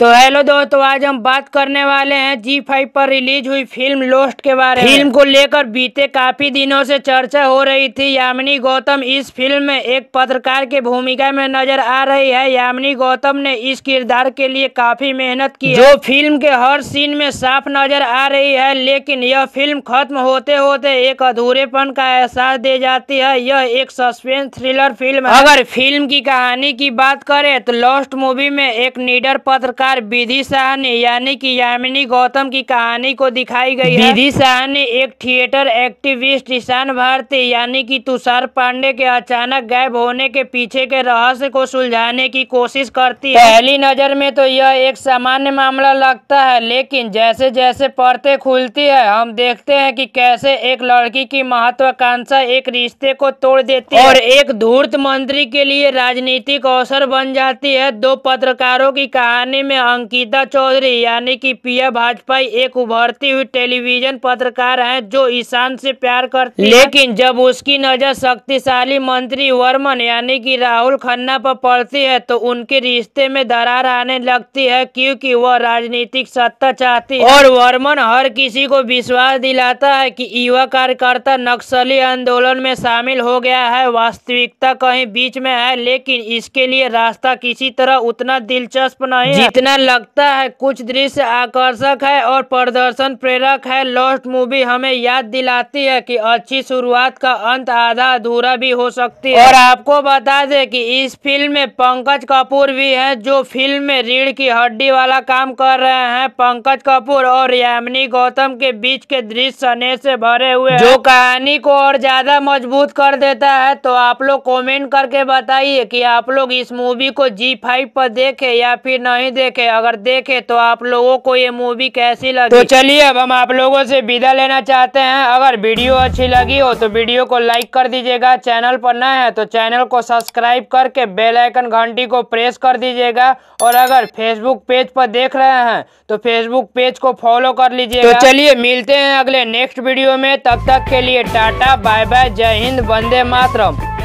तो हेलो दोस्तों आज हम बात करने वाले हैं जी फाइव पर रिलीज़ हुई फ़िल्म लोस्ट के बारे में। फ़िल्म को लेकर बीते काफ़ी दिनों से चर्चा हो रही थी। यामिनी गौतम इस फ़िल्म में एक पत्रकार की भूमिका में नज़र आ रही है। यामिनी गौतम ने इस किरदार के लिए काफ़ी मेहनत की जो फ़िल्म के हर सीन में साफ़ नज़र आ रही है लेकिन यह फ़िल्म खत्म होते होते एक अधूरेपन का एहसास दे जाती है। यह एक सस्पेंस थ्रिलर फ़िल्म है। अगर फ़िल्म की कहानी की बात करें तो लॉस्ट मूवी में एक नीडर पत्रकार पत्रकार विधि शाह ने यानी कि यामिनी गौतम की कहानी को दिखाई गई है। विधि शाह ने एक थिएटर एक्टिविस्ट ईशान भारती यानी कि तुषार पांडे के अचानक गायब होने के पीछे के रहस्य को सुलझाने की कोशिश करती है। पहली नज़र में तो यह एक सामान्य मामला लगता है लेकिन जैसे जैसे परतें खुलती है हम देखते हैं कि कैसे एक लड़की की महत्वाकांक्षा एक रिश्ते को तोड़ देती है। और एक धूर्त मंत्री के लिए राजनीतिक अवसर बन जाती है। दो पत्रकारों की कहानी में में अंकिता चौधरी यानी कि पिया भाजपा एक उभरती हुई टेलीविज़न पत्रकार हैं जो ईशान से प्यार करती लेकिन जब उसकी नज़र शक्तिशाली मंत्री वर्मन यानी कि राहुल खन्ना पर पड़ती है तो उनके रिश्ते में दरार आने लगती है क्योंकि वह राजनीतिक सत्ता चाहती है। और वर्मन हर किसी को विश्वास दिलाता है कि युवा कार्यकर्ता नक्सली आंदोलन में शामिल हो गया है वास्तविकता कहीं बीच में है लेकिन इसके लिए रास्ता किसी तरह उतना दिलचस्प नहीं जितना इतना लगता है, कुछ दृश्य आकर्षक है और प्रदर्शन प्रेरक है। लॉस्ट मूवी हमें याद दिलाती है कि अच्छी शुरुआत का अंत आधा अधूरा भी हो सकती है। और आपको बता दें कि इस फ़िल्म में पंकज कपूर भी है, जो फ़िल्म में रीढ़ की हड्डी वाला काम कर रहे हैं। पंकज कपूर और यामिनी गौतम के बीच के दृश्य सने से भरे हुए जो कहानी को और ज़्यादा मज़बूत कर देता है तो आप लोग कॉमेंट करके बताइए की आप लोग इस मूवी को जी फाइव पर देखे या फिर नहीं देखे। देखे अगर देखे तो आप लोगों को ये मूवी कैसी लगी? तो चलिए अब हम आप लोगों से विदा लेना चाहते हैं। अगर वीडियो अच्छी लगी हो तो वीडियो को लाइक कर दीजिएगा। चैनल पर नए हैं तो चैनल को सब्सक्राइब करके बेल आइकन घंटी को प्रेस कर दीजिएगा। और अगर फेसबुक पेज पर देख रहे हैं तो फेसबुक पेज को फॉलो कर लीजिएगा। तो चलिए मिलते हैं अगले नेक्स्ट वीडियो में। तब तक के लिए टाटा बाय बाय जय हिंद वंदे मातरम।